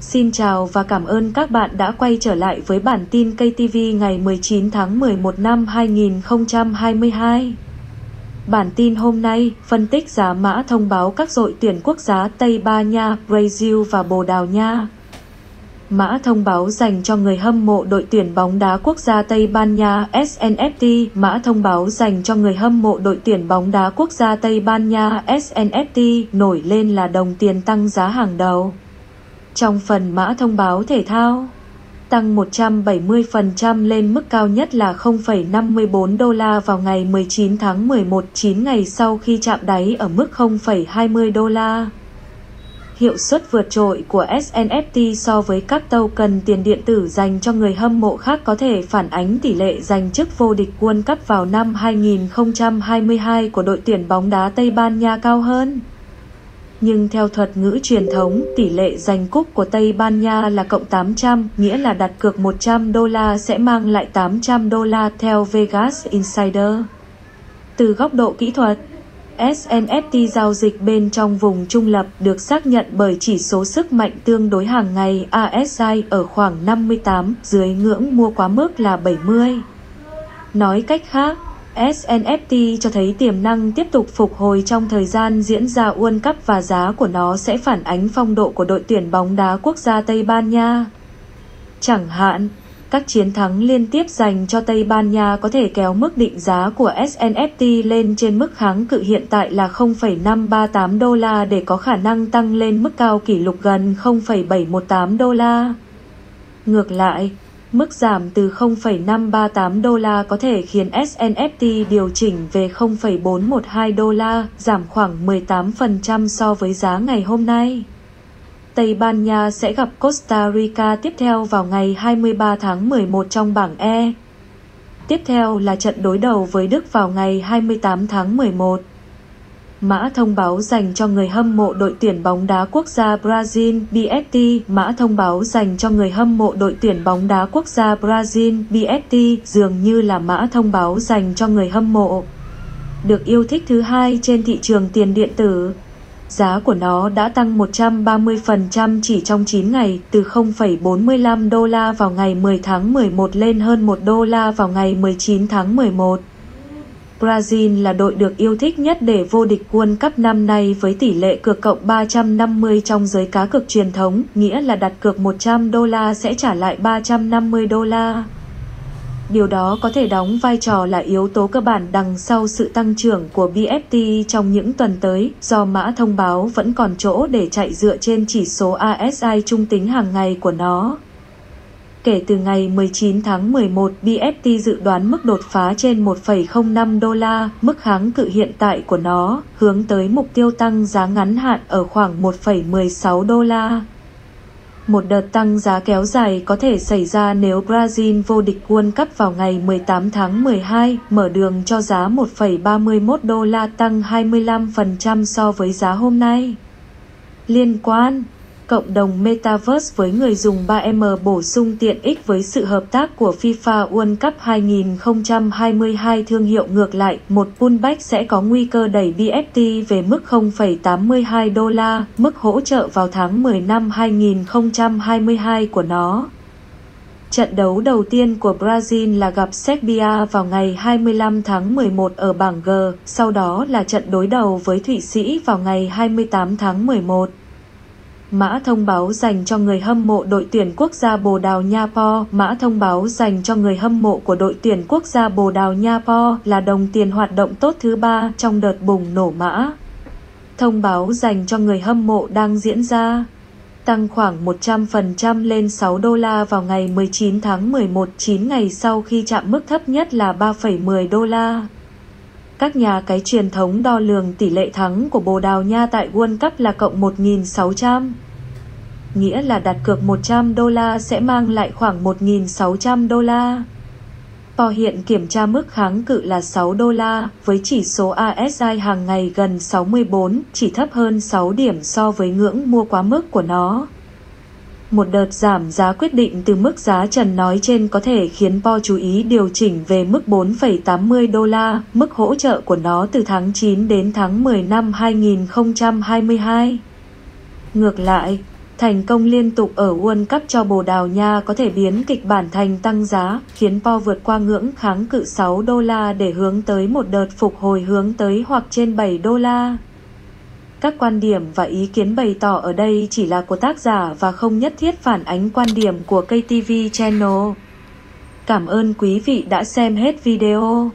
Xin chào và cảm ơn các bạn đã quay trở lại với bản tin KTV ngày 19 tháng 11 năm 2022. Bản tin hôm nay phân tích giá mã thông báo các đội tuyển quốc gia Tây Ban Nha, Brazil và Bồ Đào Nha. Mã thông báo dành cho người hâm mộ đội tuyển bóng đá quốc gia Tây Ban Nha SNFT Mã thông báo dành cho người hâm mộ đội tuyển bóng đá quốc gia Tây Ban Nha SNFT nổi lên là đồng tiền tăng giá hàng đầu. Trong phần mã thông báo thể thao, tăng 170% lên mức cao nhất là 0,54 đô la vào ngày 19 tháng 11, 9 ngày sau khi chạm đáy ở mức 0,20 đô la. Hiệu suất vượt trội của SNFT so với các token tiền điện tử dành cho người hâm mộ khác có thể phản ánh tỷ lệ giành chức vô địch World Cup vào năm 2022 của đội tuyển bóng đá Tây Ban Nha cao hơn. Nhưng theo thuật ngữ truyền thống, tỷ lệ giành cúp của Tây Ban Nha là cộng 800, nghĩa là đặt cược 100 đô la sẽ mang lại 800 đô la theo Vegas Insider. Từ góc độ kỹ thuật, SNFT giao dịch bên trong vùng trung lập được xác nhận bởi chỉ số sức mạnh tương đối hàng ngày ASI ở khoảng 58, dưới ngưỡng mua quá mức là 70. Nói cách khác, SNFT cho thấy tiềm năng tiếp tục phục hồi trong thời gian diễn ra World Cup và giá của nó sẽ phản ánh phong độ của đội tuyển bóng đá quốc gia Tây Ban Nha. Chẳng hạn, các chiến thắng liên tiếp dành cho Tây Ban Nha có thể kéo mức định giá của SNFT lên trên mức kháng cự hiện tại là 0,538 đô la để có khả năng tăng lên mức cao kỷ lục gần 0,718 đô la. Ngược lại, Mức giảm từ 0,538 đô la có thể khiến SNFT điều chỉnh về 0,412 đô la, giảm khoảng 18% so với giá ngày hôm nay. Tây Ban Nha sẽ gặp Costa Rica tiếp theo vào ngày 23 tháng 11 trong bảng E. Tiếp theo là trận đối đầu với Đức vào ngày 28 tháng 11. Mã thông báo dành cho người hâm mộ đội tuyển bóng đá quốc gia Brazil BFT Mã thông báo dành cho người hâm mộ đội tuyển bóng đá quốc gia Brazil BFT dường như là mã thông báo dành cho người hâm mộ. Được yêu thích thứ hai trên thị trường tiền điện tử. Giá của nó đã tăng 130% chỉ trong 9 ngày, từ 0,45 đô la vào ngày 10 tháng 11 lên hơn 1 đô la vào ngày 19 tháng 11. Brazil là đội được yêu thích nhất để vô địch World Cup năm nay với tỷ lệ cược cộng 350 trong giới cá cược truyền thống, nghĩa là đặt cược 100 đô la sẽ trả lại 350 đô la. Điều đó có thể đóng vai trò là yếu tố cơ bản đằng sau sự tăng trưởng của BFT trong những tuần tới, do mã thông báo vẫn còn chỗ để chạy dựa trên chỉ số ASI trung tính hàng ngày của nó. Kể từ ngày 19 tháng 11, BFT dự đoán mức đột phá trên 1,05 đô la, mức kháng cự hiện tại của nó, hướng tới mục tiêu tăng giá ngắn hạn ở khoảng 1,16 đô la. Một đợt tăng giá kéo dài có thể xảy ra nếu Brazil vô địch World Cup vào ngày 18 tháng 12, mở đường cho giá 1,31 đô la tăng 25% so với giá hôm nay. Liên quan cộng đồng Metaverse với người dùng 3M bổ sung tiện ích với sự hợp tác của FIFA World Cup 2022 thương hiệu ngược lại, một pullback sẽ có nguy cơ đẩy BFT về mức 0,82 đô la, mức hỗ trợ vào tháng 10 năm 2022 của nó. Trận đấu đầu tiên của Brazil là gặp Serbia vào ngày 25 tháng 11 ở bảng G, sau đó là trận đối đầu với Thụy Sĩ vào ngày 28 tháng 11. Mã thông báo dành cho người hâm mộ đội tuyển quốc gia Bồ Đào Nha Po Mã thông báo dành cho người hâm mộ của đội tuyển quốc gia Bồ Đào Nha Po là đồng tiền hoạt động tốt thứ ba trong đợt bùng nổ mã. Thông báo dành cho người hâm mộ đang diễn ra tăng khoảng 100% lên 6 đô la vào ngày 19 tháng 11 9 ngày sau khi chạm mức thấp nhất là 3,10 đô la các nhà cái truyền thống đo lường tỷ lệ thắng của Bồ Đào Nha tại World Cup là cộng 1.600. Nghĩa là đặt cược 100 đô la sẽ mang lại khoảng 1.600 đô la. Po hiện kiểm tra mức kháng cự là 6 đô la, với chỉ số ASI hàng ngày gần 64, chỉ thấp hơn 6 điểm so với ngưỡng mua quá mức của nó. Một đợt giảm giá quyết định từ mức giá trần nói trên có thể khiến Po chú ý điều chỉnh về mức 4,80 đô la, mức hỗ trợ của nó từ tháng 9 đến tháng 10 năm 2022. Ngược lại, Thành công liên tục ở World Cup cho Bồ Đào Nha có thể biến kịch bản thành tăng giá, khiến Po vượt qua ngưỡng kháng cự 6 đô la để hướng tới một đợt phục hồi hướng tới hoặc trên 7 đô la. Các quan điểm và ý kiến bày tỏ ở đây chỉ là của tác giả và không nhất thiết phản ánh quan điểm của KTV Channel. Cảm ơn quý vị đã xem hết video.